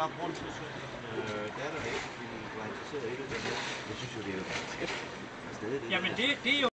var grunden til, at din øh, datter ikke ville være interesseret i det? Jeg synes jo, det er jo et det Jamen det, det er jo